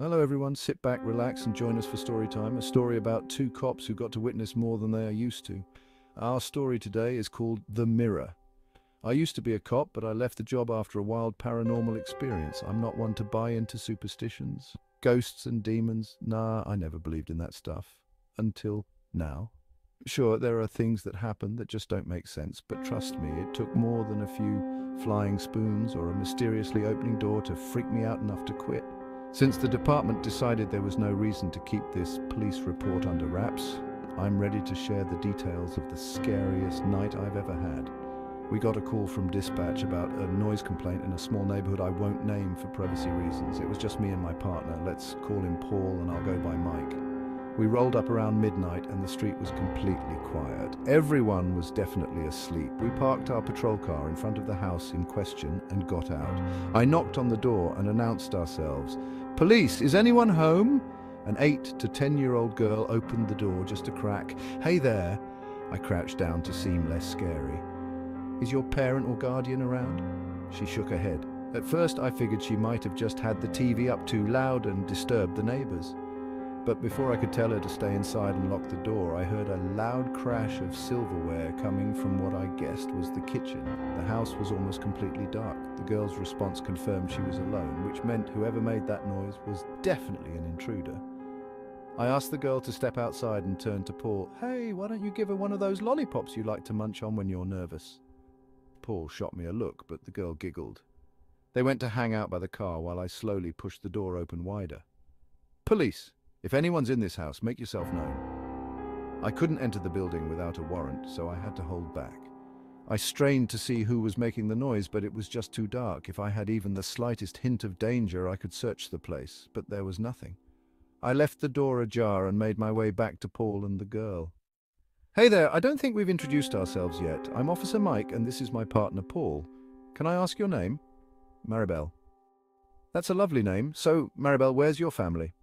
Hello, everyone. Sit back, relax, and join us for story time. A story about two cops who got to witness more than they are used to. Our story today is called The Mirror. I used to be a cop, but I left the job after a wild paranormal experience. I'm not one to buy into superstitions. Ghosts and demons, nah, I never believed in that stuff. Until now. Sure, there are things that happen that just don't make sense, but trust me, it took more than a few flying spoons or a mysteriously opening door to freak me out enough to quit. Since the department decided there was no reason to keep this police report under wraps, I'm ready to share the details of the scariest night I've ever had. We got a call from dispatch about a noise complaint in a small neighborhood I won't name for privacy reasons. It was just me and my partner. Let's call him Paul and I'll go by Mike. We rolled up around midnight and the street was completely quiet. Everyone was definitely asleep. We parked our patrol car in front of the house in question and got out. I knocked on the door and announced ourselves. Police, is anyone home? An eight to ten year old girl opened the door just a crack. Hey there. I crouched down to seem less scary. Is your parent or guardian around? She shook her head. At first I figured she might have just had the TV up too loud and disturbed the neighbours. But before I could tell her to stay inside and lock the door, I heard a loud crash of silverware coming from what I guessed was the kitchen. The house was almost completely dark. The girl's response confirmed she was alone, which meant whoever made that noise was definitely an intruder. I asked the girl to step outside and turned to Paul. Hey, why don't you give her one of those lollipops you like to munch on when you're nervous? Paul shot me a look, but the girl giggled. They went to hang out by the car while I slowly pushed the door open wider. Police! If anyone's in this house, make yourself known. I couldn't enter the building without a warrant, so I had to hold back. I strained to see who was making the noise, but it was just too dark. If I had even the slightest hint of danger, I could search the place, but there was nothing. I left the door ajar and made my way back to Paul and the girl. Hey there, I don't think we've introduced ourselves yet. I'm Officer Mike, and this is my partner, Paul. Can I ask your name? Maribel. That's a lovely name. So, Maribel, where's your family?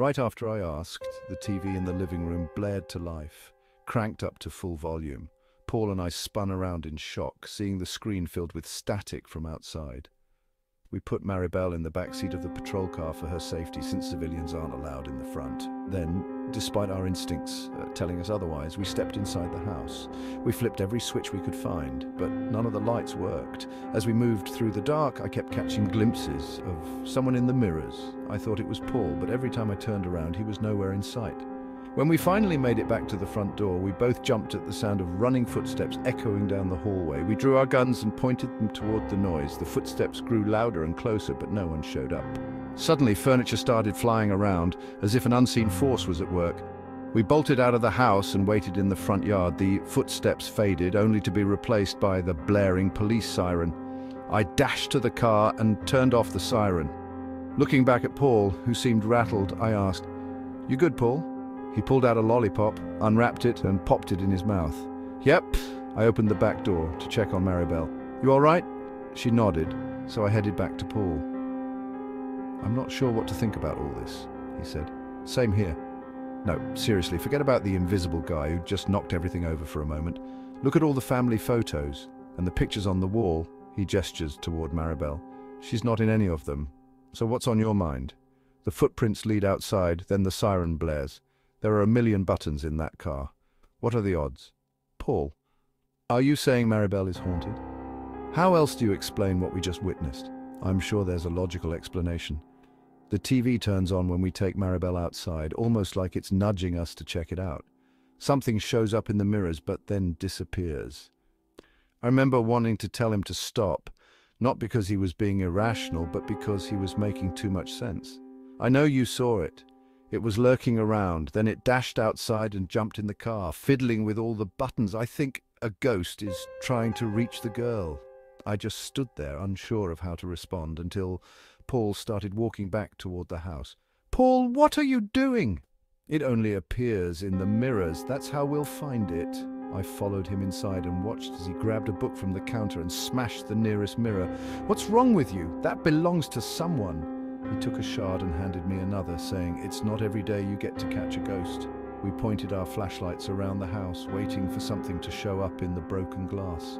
Right after I asked, the TV in the living room blared to life, cranked up to full volume. Paul and I spun around in shock, seeing the screen filled with static from outside. We put Maribel in the back seat of the patrol car for her safety since civilians aren't allowed in the front. Then, despite our instincts uh, telling us otherwise, we stepped inside the house. We flipped every switch we could find, but none of the lights worked. As we moved through the dark, I kept catching glimpses of someone in the mirrors. I thought it was Paul, but every time I turned around, he was nowhere in sight. When we finally made it back to the front door, we both jumped at the sound of running footsteps echoing down the hallway. We drew our guns and pointed them toward the noise. The footsteps grew louder and closer, but no one showed up. Suddenly, furniture started flying around, as if an unseen force was at work. We bolted out of the house and waited in the front yard. The footsteps faded, only to be replaced by the blaring police siren. I dashed to the car and turned off the siren. Looking back at Paul, who seemed rattled, I asked, You good, Paul? He pulled out a lollipop, unwrapped it, and popped it in his mouth. Yep. I opened the back door to check on Maribel. You all right? She nodded, so I headed back to Paul. I'm not sure what to think about all this, he said. Same here. No, seriously, forget about the invisible guy who just knocked everything over for a moment. Look at all the family photos and the pictures on the wall. He gestures toward Maribel. She's not in any of them. So what's on your mind? The footprints lead outside, then the siren blares. There are a million buttons in that car. What are the odds? Paul, are you saying Maribel is haunted? How else do you explain what we just witnessed? I'm sure there's a logical explanation. The TV turns on when we take Maribel outside, almost like it's nudging us to check it out. Something shows up in the mirrors, but then disappears. I remember wanting to tell him to stop, not because he was being irrational, but because he was making too much sense. I know you saw it. It was lurking around, then it dashed outside and jumped in the car, fiddling with all the buttons. I think a ghost is trying to reach the girl. I just stood there, unsure of how to respond, until Paul started walking back toward the house. Paul, what are you doing? It only appears in the mirrors. That's how we'll find it. I followed him inside and watched as he grabbed a book from the counter and smashed the nearest mirror. What's wrong with you? That belongs to someone. He took a shard and handed me another, saying, It's not every day you get to catch a ghost. We pointed our flashlights around the house, waiting for something to show up in the broken glass.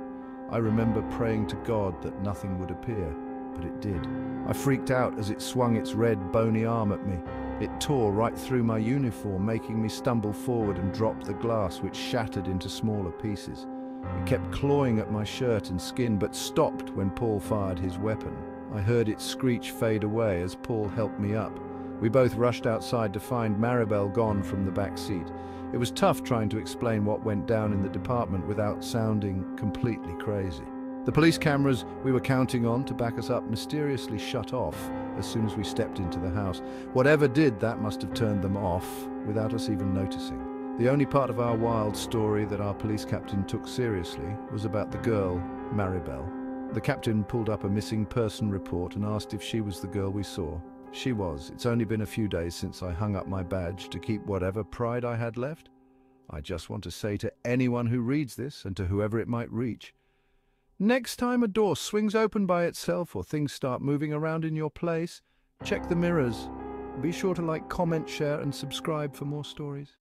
I remember praying to God that nothing would appear. but it did. I freaked out as it swung its red, bony arm at me. It tore right through my uniform, making me stumble forward and drop the glass, which shattered into smaller pieces. It kept clawing at my shirt and skin, but stopped when Paul fired his weapon. I heard its screech fade away as Paul helped me up. We both rushed outside to find Maribel gone from the back seat. It was tough trying to explain what went down in the department without sounding completely crazy. The police cameras we were counting on to back us up mysteriously shut off as soon as we stepped into the house. Whatever did that must have turned them off without us even noticing. The only part of our wild story that our police captain took seriously was about the girl, Maribel. The captain pulled up a missing person report and asked if she was the girl we saw. She was. It's only been a few days since I hung up my badge to keep whatever pride I had left. I just want to say to anyone who reads this and to whoever it might reach, Next time a door swings open by itself or things start moving around in your place, check the mirrors. Be sure to like, comment, share and subscribe for more stories.